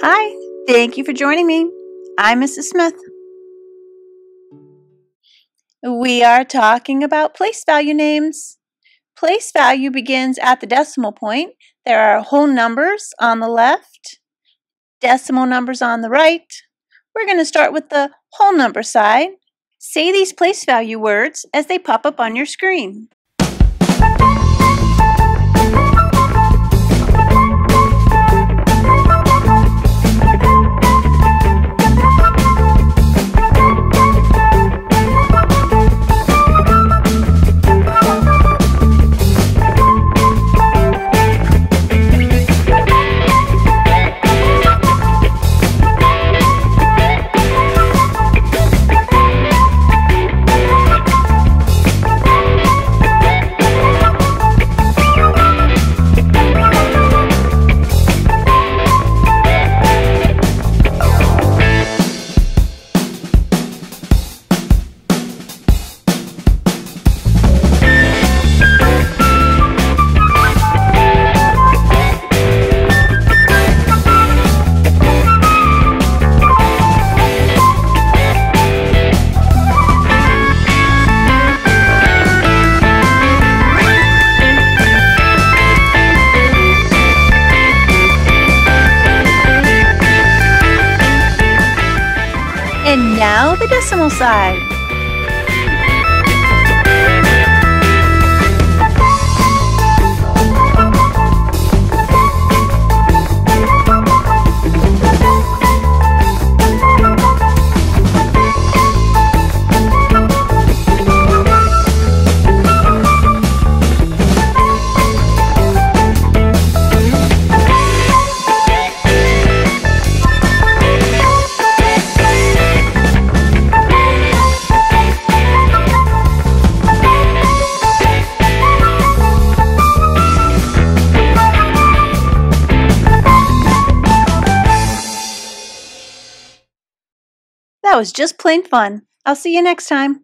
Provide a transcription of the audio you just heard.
Hi, thank you for joining me. I'm Mrs. Smith. We are talking about place value names. Place value begins at the decimal point. There are whole numbers on the left, decimal numbers on the right. We're going to start with the whole number side. Say these place value words as they pop up on your screen. And now the decimal side. That was just plain fun. I'll see you next time.